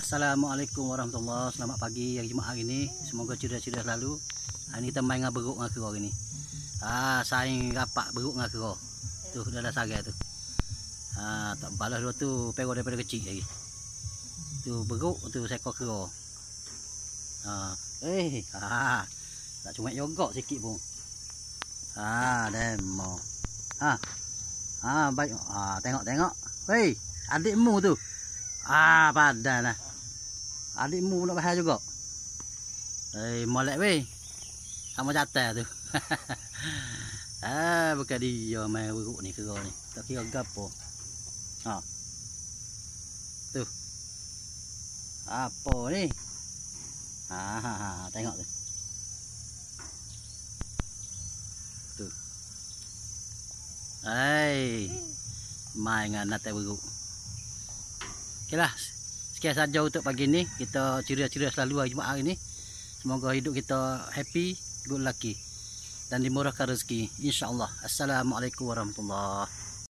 Assalamualaikum warahmatullahi Selamat pagi hari Jumaat hari ni Semoga ceria-ceria selalu Hari ni kita main dengan beruk dengan kerah hari ni Ah, saing rapat beruk dengan kerah Tu dah dah sarai tu Ah, tak balas dua tu Pero daripada kecil lagi Tu beruk tu seekor kerah Ah, eh, ah, tak cuma yogurt sikit pun. Ah, demo. Ha. Ah, baik. Ah, tengok tengok. Hei, adikmu tu. Ah, padan lah. anh đi mua nó hay cho gọ đây mà lẽ với à mà chặt tè rồi. À bây giờ đi giờ mày vui cụ này cứ gọi này. Tao khi gặp bộ. À từ. À bộ đi. À ha ha tay ngọ rồi. Từ. Đây. Mai ngàn nát tay vui cụ cái là Sekian saja untuk pagi ni. Kita ceria-ceria selalu hari Jumaat hari ni. Semoga hidup kita happy, good lucky dan dimurahkan rezeki insya-Allah. Assalamualaikum warahmatullahi